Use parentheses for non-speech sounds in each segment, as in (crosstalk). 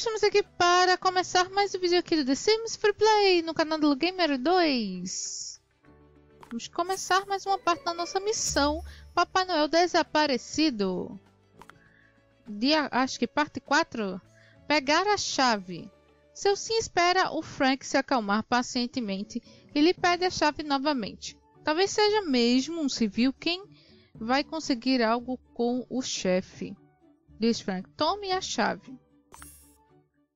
estamos aqui para começar mais um vídeo aqui do The Sims Free Play no canal do Gamer 2. Vamos começar mais uma parte da nossa missão Papai Noel desaparecido. Dia, acho que parte 4. Pegar a chave. Seu sim espera o Frank se acalmar pacientemente e lhe pede a chave novamente. Talvez seja mesmo um civil quem vai conseguir algo com o chefe. Diz Frank, tome a chave.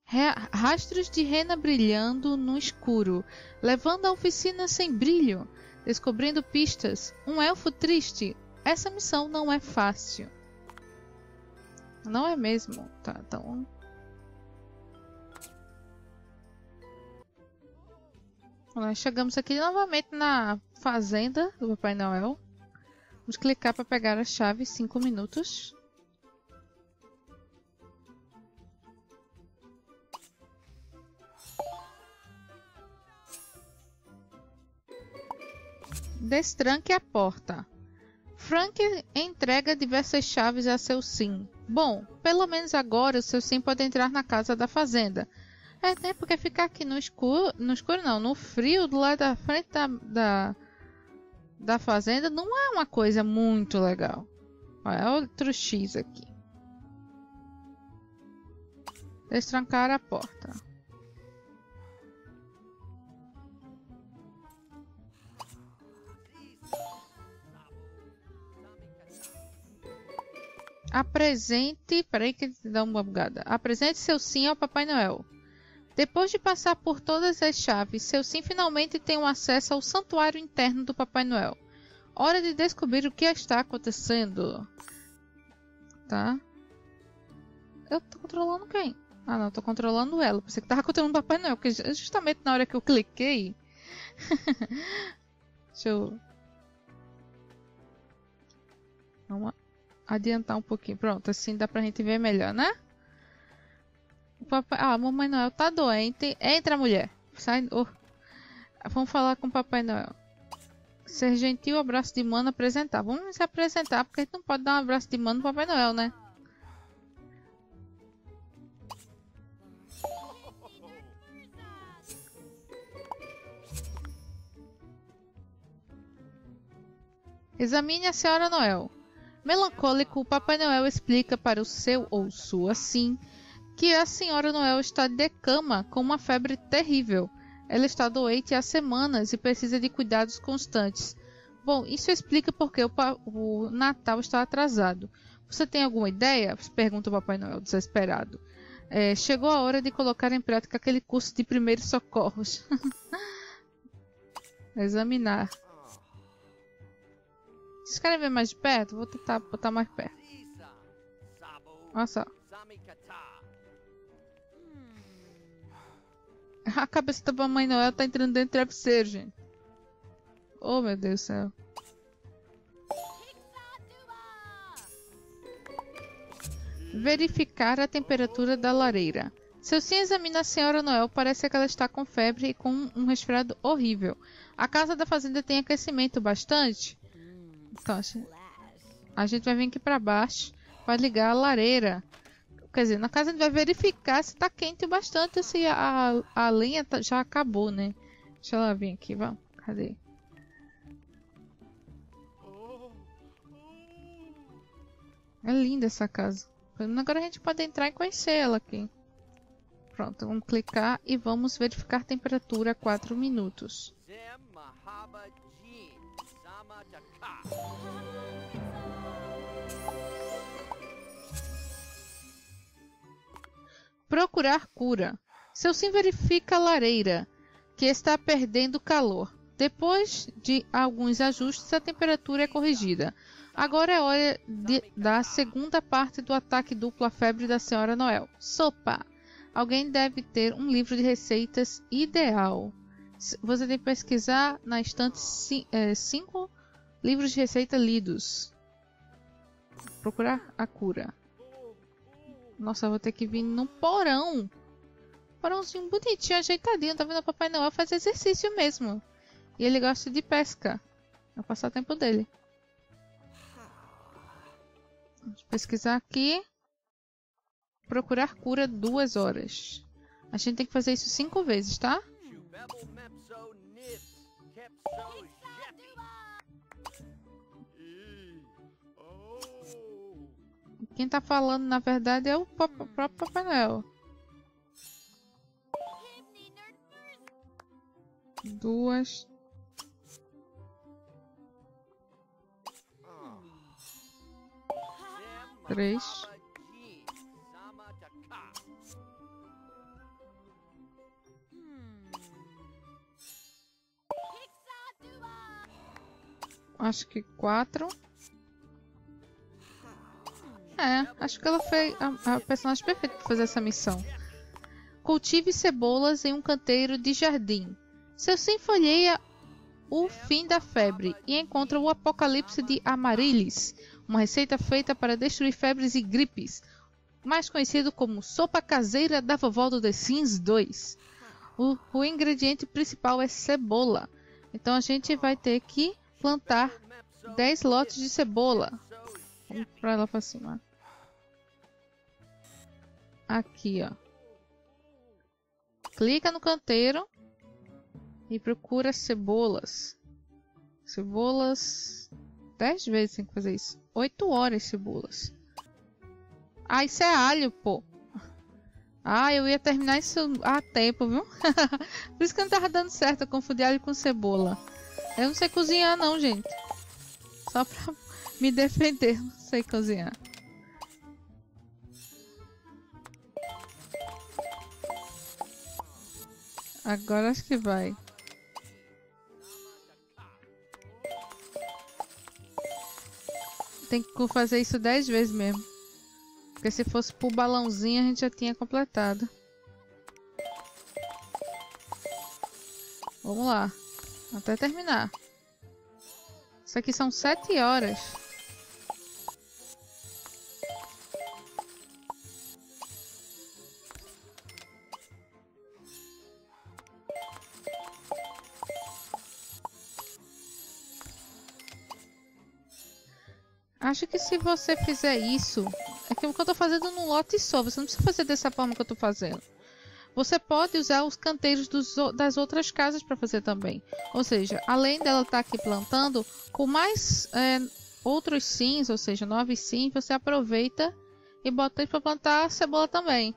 Rastros de rena brilhando no escuro, levando a oficina sem brilho, descobrindo pistas. Um elfo triste. Essa missão não é fácil. Não é mesmo? Tá, então. Nós chegamos aqui novamente na fazenda do Papai Noel. Vamos clicar para pegar a chave 5 minutos. Destranque a porta. Frank entrega diversas chaves a seu sim. Bom, pelo menos agora o seu sim pode entrar na casa da fazenda. É, né? Porque ficar aqui no escuro, no escuro não, no frio do lado da frente da, da, da fazenda não é uma coisa muito legal. Olha outro X aqui. Destrancar a porta. Apresente. Peraí que dá uma bugada. Apresente seu sim ao Papai Noel. Depois de passar por todas as chaves, seu sim finalmente tem um acesso ao santuário interno do Papai Noel. Hora de descobrir o que está acontecendo. Tá? Eu tô controlando quem? Ah não, tô controlando ela. Pensei que tava controlando o Papai Noel, porque justamente na hora que eu cliquei. (laughs) Deixa eu. Vamos adiantar um pouquinho. Pronto, assim dá pra gente ver melhor, né? O papai... Ah, Mamãe Noel tá doente. Entra, mulher. Sai. Oh. Vamos falar com o Papai Noel. Ser gentil, abraço de mano, apresentar. Vamos se apresentar, porque a gente não pode dar um abraço de mano no Papai Noel, né? Examine a Senhora Noel. Melancólico, o Papai Noel explica para o seu ou sua sim que a Senhora Noel está de cama com uma febre terrível. Ela está doente há semanas e precisa de cuidados constantes. Bom, isso explica porque o, o Natal está atrasado. Você tem alguma ideia? Pergunta o Papai Noel desesperado. É, chegou a hora de colocar em prática aquele curso de primeiros socorros. (laughs) Examinar. Vocês querem ver mais de perto? Vou tentar botar mais perto. Olha só. A cabeça da Mamãe Noel tá entrando dentro do travesseiro, gente. Oh, meu Deus do céu. Verificar a temperatura da lareira. Seu sim examina a senhora Noel, parece que ela está com febre e com um resfriado horrível. A casa da fazenda tem aquecimento bastante? Então, a gente vai vir aqui para baixo para ligar a lareira. Quer dizer, na casa a gente vai verificar se está quente bastante, se a, a lenha tá, já acabou, né? Deixa ela vir aqui, vamos. Cadê? É linda essa casa. Agora a gente pode entrar e conhecer ela aqui. Pronto, vamos clicar e vamos verificar a temperatura 4 minutos. Procurar cura. Seu sim verifica a lareira, que está perdendo calor. Depois de alguns ajustes, a temperatura é corrigida. Agora é hora de, da segunda parte do ataque duplo à febre da Senhora Noel. Sopa! Alguém deve ter um livro de receitas ideal. Você tem que pesquisar na estante 5 é, livros de receita lidos. Procurar a cura. Nossa, vou ter que vir num porão. Porãozinho bonitinho, ajeitadinho. Tá vendo? O Papai Noel faz exercício mesmo. E ele gosta de pesca. É o passatempo dele. Vamos pesquisar aqui. procurar cura duas horas. A gente tem que fazer isso cinco vezes, tá? Quem tá falando, na verdade, é o próprio Papai Noel. Duas. Três. Acho que quatro. É, acho que ela foi a, a personagem perfeita para fazer essa missão. Cultive cebolas em um canteiro de jardim. Seu sim folheia o fim da febre e encontra o apocalipse de Amaryllis, uma receita feita para destruir febres e gripes, mais conhecido como sopa caseira da vovó do The Sims 2. O, o ingrediente principal é cebola, então a gente vai ter que plantar 10 lotes de cebola. Vamos para lá para cima. Aqui, ó. Clica no canteiro e procura cebolas. Cebolas. 10 vezes tem que fazer isso. 8 horas cebolas. Ah, isso é alho, pô. Ah, eu ia terminar isso a tempo, viu? (laughs) Por isso que não tava dando certo. Eu confundi alho com cebola. Eu não sei cozinhar, não, gente. Só pra (laughs) me defender, não sei cozinhar. Agora acho que vai. Tem que fazer isso 10 vezes mesmo. Porque se fosse pro balãozinho a gente já tinha completado. Vamos lá. Até terminar. Isso aqui são 7 horas. Acho que se você fizer isso... É que o que eu tô fazendo num lote só. Você não precisa fazer dessa forma que eu tô fazendo. Você pode usar os canteiros dos, das outras casas para fazer também. Ou seja, além dela estar tá aqui plantando, com mais é, outros sims, ou seja, nove sims, você aproveita e bota eles para plantar cebola também.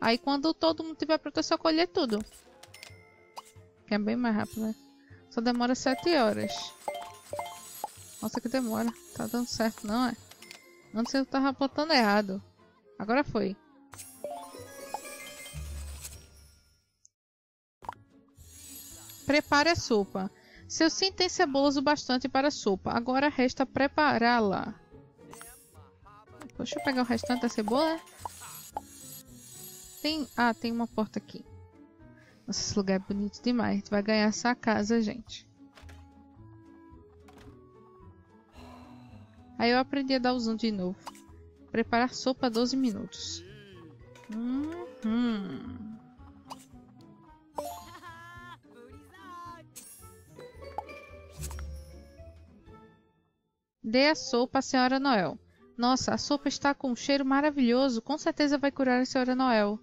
Aí quando todo mundo tiver pronto é só colher tudo. Que é bem mais rápido, né? Só demora sete horas. Nossa, que demora. Tá dando certo, não é? Antes eu tava plantando errado. Agora foi. Prepare a sopa. Seu sim tem cebolas o bastante para a sopa. Agora resta prepará-la. Deixa eu pegar o restante da cebola. Tem... Ah, tem uma porta aqui. Nossa, esse lugar é bonito demais. A gente vai ganhar essa casa, gente. Aí eu aprendi a dar o zoom de novo. Preparar sopa 12 minutos. Hum, hum. Dê a sopa à Senhora Noel. Nossa, a sopa está com um cheiro maravilhoso. Com certeza vai curar a Senhora Noel.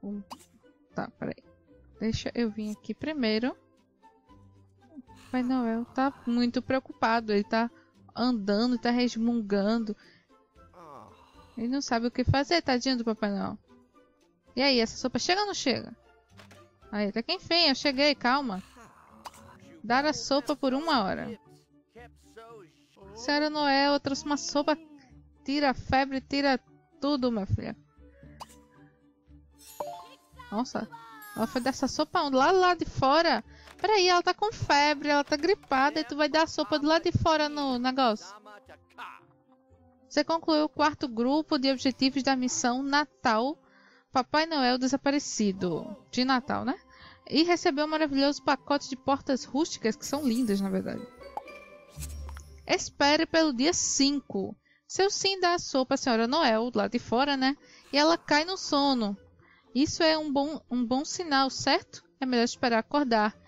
Um... Tá, peraí. Deixa eu vir aqui primeiro. Pai Noel tá muito preocupado. Ele tá andando, tá resmungando. Ele não sabe o que fazer, tadinho do Papai Noel. E aí, essa sopa chega ou não chega? Aí, até que enfim, eu cheguei, calma. Dar a sopa por uma hora. Senhora Noel, eu trouxe uma sopa. Tira a febre, tira tudo, minha filha. Nossa, ela foi dessa sopa? Lá lá de fora. Peraí, ela tá com febre, ela tá gripada e tu vai dar sopa do lado de fora no negócio. Você concluiu o quarto grupo de objetivos da missão Natal Papai Noel Desaparecido. De Natal, né? E recebeu um maravilhoso pacote de portas rústicas, que são lindas, na verdade. Espere pelo dia 5. Seu sim dá a sopa à senhora Noel, lá de fora, né? E ela cai no sono. Isso é um bom, um bom sinal, certo? É melhor esperar acordar.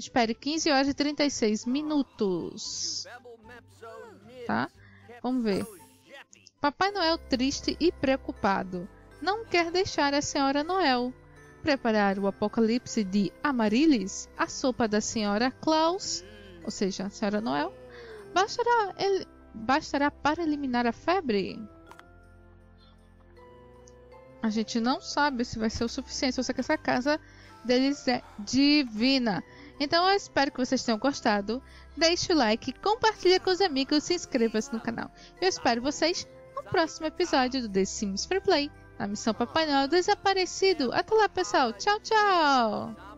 Espere 15 horas e 36 minutos. Tá? Vamos ver. Papai Noel triste e preocupado. não quer deixar a Senhora Noel preparar o apocalipse de Amaryllis, a sopa da Senhora Claus, ou seja, a Senhora Noel, bastará, bastará para eliminar a febre? A gente não sabe se vai ser o suficiente, só que essa casa deles é divina. Então eu espero que vocês tenham gostado. Deixe o like, compartilhe com os amigos, se inscreva-se no canal. Eu espero vocês no próximo episódio do The Sims Free Play, a missão Papai Noel Desaparecido. Até lá, pessoal. Tchau, tchau!